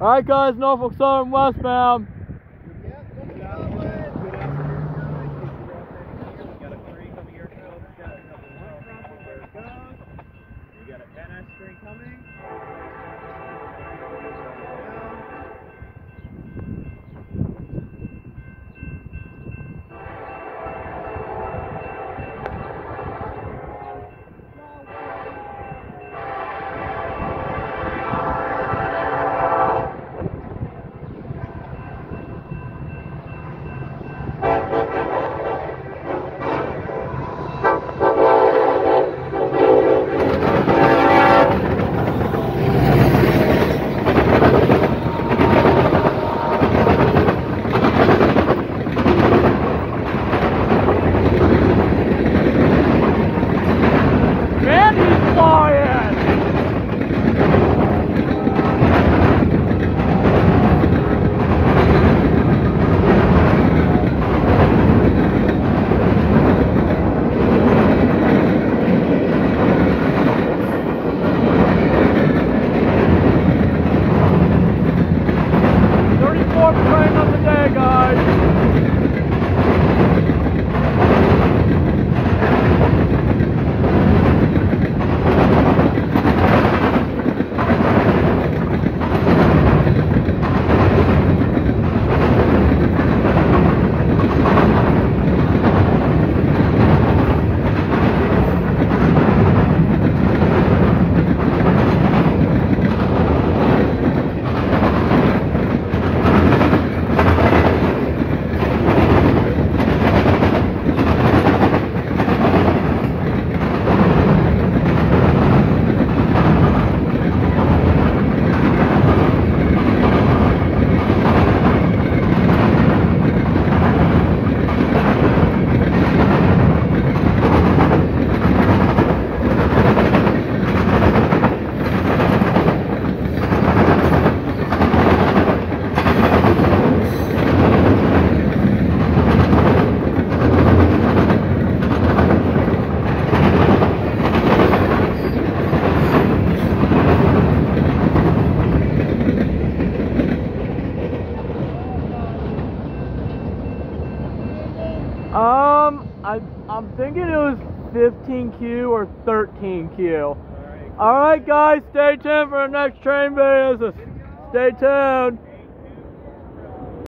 Alright guys, Norfolk Southern westbound. Mandy's I I'm thinking it was 15Q or 13Q. All right, guys, stay tuned for the next train videos. Stay tuned.